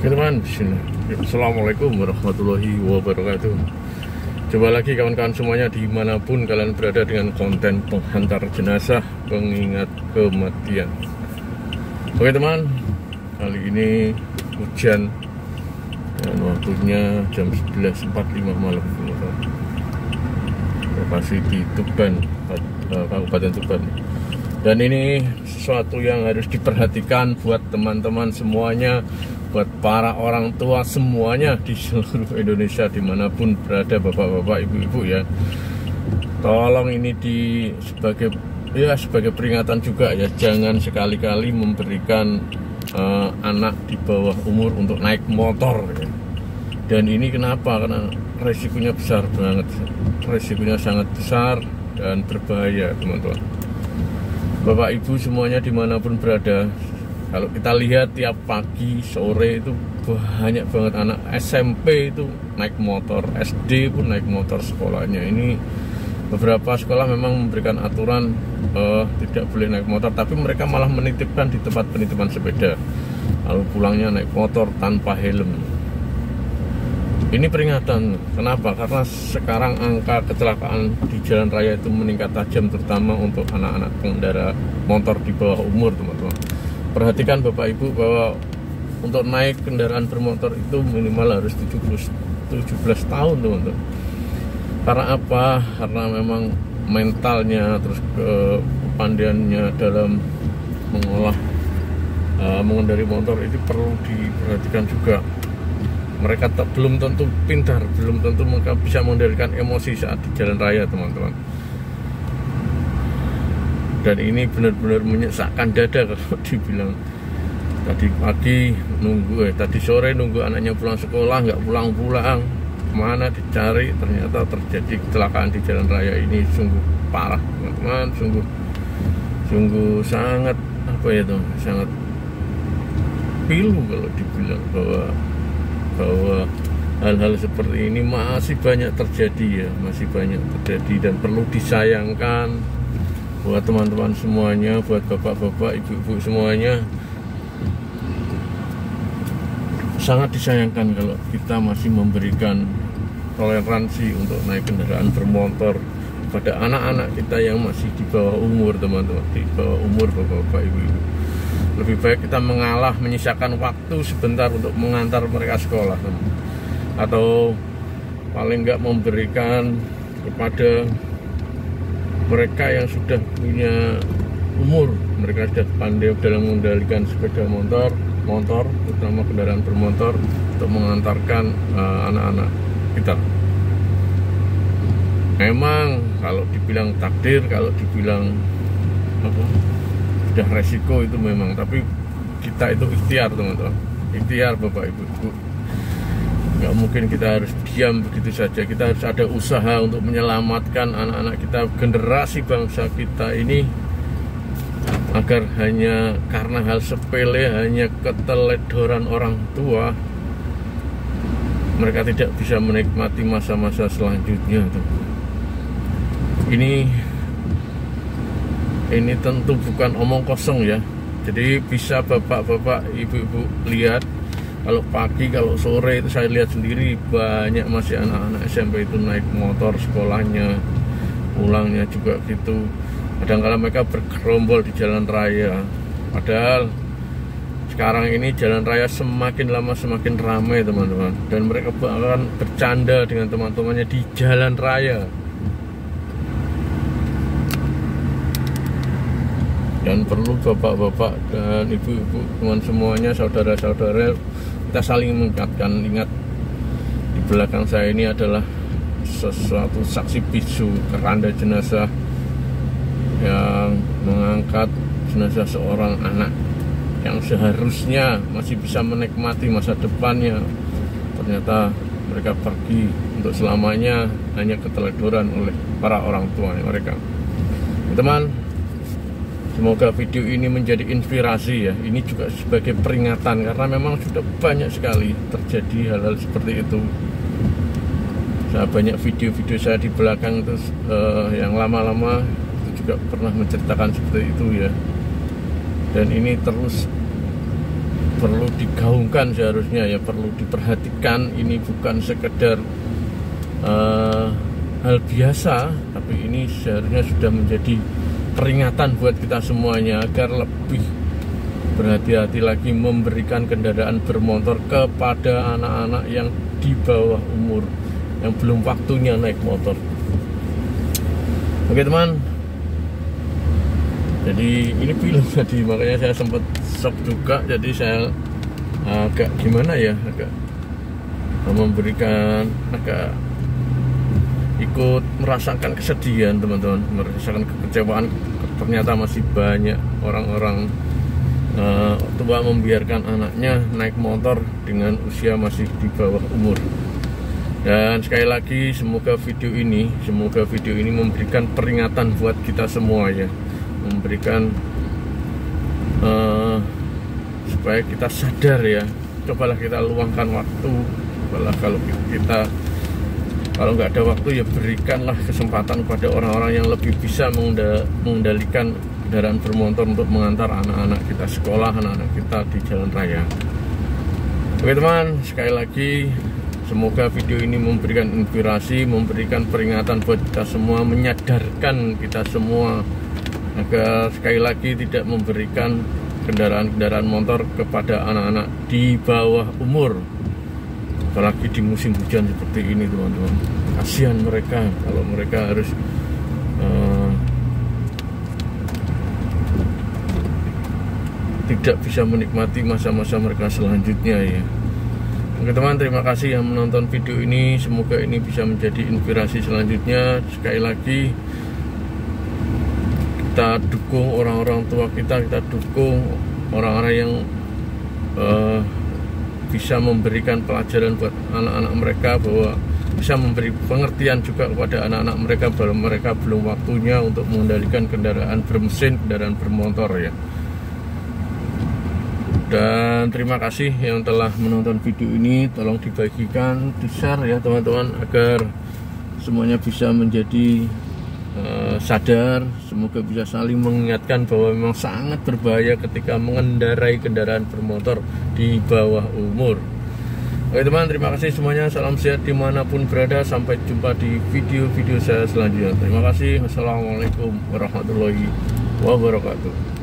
Oke teman. Assalamualaikum warahmatullahi wabarakatuh. Coba lagi kawan-kawan semuanya di mana pun kalian berada dengan konten penghantar jenazah pengingat kematian. Oke teman, kali ini hujan dan waktunya jam 11.45 malam. Lokasi di Tuban eh, Kabupaten Tuban dan ini sesuatu yang harus diperhatikan buat teman-teman semuanya buat para orang tua semuanya di seluruh Indonesia di mana pun berada bapak-bapak ibu-ibu ya. Tolong ini di sebagai ya sebagai peringatan juga ya jangan sekali-kali memberikan uh, anak di bawah umur untuk naik motor ya. dan ini kenapa? Karena resikonya besar banget resikonya sangat besar dan berbahaya teman-teman Bapak Ibu semuanya di mana pun berada kalau kita lihat tiap pagi sore itu banyak banget anak. SMP itu naik motor SD pun naik motor sekolahnya. Ini beberapa sekolah memang memberikan aturan uh, tidak boleh naik motor tapi mereka malah menitipkan di tempat penitipan sepeda. Lalu pulangnya naik motor tanpa helm ini peringatan. Kenapa? Karena sekarang angka kecelakaan di jalan raya itu meningkat tajam terutama untuk anak-anak pengendara motor di bawah umur, teman-teman. Perhatikan Bapak Ibu bahwa untuk naik kendaraan bermotor itu minimal harus 17 17 tahun, teman-teman. Karena apa? Karena memang mentalnya terus kepandaiannya dalam mengolah uh, mengendari motor itu perlu diperhatikan juga mereka tak, belum tentu pintar belum tentu mereka bisa mengendalikan emosi saat di jalan raya teman-teman. Dan ini benar-benar menyesakkan dada kalau dibilang. Tadi pagi nunggu eh tadi sore nunggu anaknya pulang sekolah nggak pulang-pulang. Ke mana dicari? Ternyata terjadi kecelakaan di jalan raya ini. Sungguh parah teman-teman. Sungguh sungguh sangat apa ya tuh sangat pilu kalau dibilang bahwa bahwa hal-hal seperti ini masih banyak terjadi ya masih banyak terjadi dan perlu disayangkan buat teman-teman semuanya buat bapak-bapak ibu-ibu semuanya. Sangat disayangkan kalau kita masih memberikan toleransi untuk naik kendaraan bermotor pada anak-anak kita yang masih di bawah umur teman-teman di bawah umur bapak-bapak ibu-ibu lebih baik kita mengalah menyisakan waktu sebentar untuk mengantar mereka sekolah. Atau paling nggak memberikan kepada mereka yang sudah punya umur. Mereka sudah pandai dalam mengendalikan sepeda motor motor terutama kendaraan bermotor untuk mengantarkan eh, anak-anak uh, kita. Memang kalau dibilang takdir kalau dibilang apa sudah resiko itu memang tapi kita itu ikhtiar teman-teman. Ikhtiar bapak ibu ibu. Nggak mungkin kita harus diam begitu saja. Kita harus ada usaha untuk menyelamatkan anak-anak kita. Generasi bangsa kita ini agar hanya karena hal sepele hanya keteledoran orang tua mereka tidak bisa menikmati masa-masa selanjutnya ini ini tentu bukan omong kosong ya. Jadi bisa bapak-bapak ibu-ibu lihat kalau pagi kalau sore itu saya lihat sendiri banyak masih anak-anak SMP itu naik motor sekolahnya pulangnya juga gitu. Kadang-kadang mereka bergerombol di jalan raya. Padahal sekarang ini jalan raya semakin lama semakin ramai teman-teman. Dan mereka bahkan bercanda dengan teman-temannya di jalan raya dan perlu bapak-bapak dan ibu-ibu teman semuanya saudara-saudara kita saling mengingatkan ingat di belakang saya ini adalah sesuatu saksi bisu keranda jenazah yang mengangkat jenazah seorang anak yang seharusnya masih bisa menikmati masa depannya. Ternyata mereka pergi untuk selamanya hanya keteledoran oleh para orang tua mereka. Teman Semoga video ini menjadi inspirasi ya. Ini juga sebagai peringatan karena memang sudah banyak sekali terjadi hal-hal seperti itu. Saya banyak video-video saya di belakang itu uh, yang lama-lama itu juga pernah menceritakan seperti itu ya. Dan ini terus perlu digaungkan seharusnya ya perlu diperhatikan ini bukan sekedar uh, hal biasa tapi ini seharusnya sudah menjadi peringatan buat kita semuanya agar lebih berhati-hati lagi memberikan kendaraan bermotor kepada anak-anak yang di bawah umur yang belum waktunya naik motor. Oke teman. Jadi ini film tadi makanya saya sempat shock juga. Jadi saya agak gimana ya? Agak memberikan agak ikut merasakan kesedihan teman-teman. Merasakan kekecewaan ternyata masih banyak orang-orang uh, tua membiarkan anaknya naik motor dengan usia masih di bawah umur. Dan sekali lagi semoga video ini semoga video ini memberikan peringatan buat kita semua ya. Memberikan uh, supaya kita sadar ya. Cobalah kita luangkan waktu. Cobalah kalau kita kalau nggak ada waktu ya berikanlah kesempatan kepada orang-orang yang lebih bisa mengendalikan kendaraan bermotor untuk mengantar anak-anak kita sekolah anak-anak kita di jalan raya. Oke teman sekali lagi semoga video ini memberikan inspirasi memberikan peringatan buat kita semua menyadarkan kita semua agar sekali lagi tidak memberikan kendaraan-kendaraan motor kepada anak-anak di bawah umur apalagi di musim hujan seperti ini teman-teman. Kasihan mereka kalau mereka harus uh, tidak bisa menikmati masa-masa mereka selanjutnya ya. Oke teman terima kasih yang menonton video ini. Semoga ini bisa menjadi inspirasi selanjutnya. Sekali lagi kita dukung orang-orang tua kita kita dukung orang-orang yang uh, bisa memberikan pelajaran buat anak-anak mereka bahwa bisa memberi pengertian juga kepada anak-anak mereka bahwa mereka belum waktunya untuk mengendalikan kendaraan bermesin, kendaraan bermotor ya. Dan terima kasih yang telah menonton video ini, tolong dibagikan, di-share ya teman-teman agar semuanya bisa menjadi Eh, sadar semoga bisa saling mengingatkan bahwa memang sangat berbahaya ketika mengendarai kendaraan bermotor di bawah umur. Oke teman terima kasih semuanya. Salam sehat di mana pun berada. Sampai jumpa di video-video saya selanjutnya. Terima kasih. Wassalamualaikum warahmatullahi wabarakatuh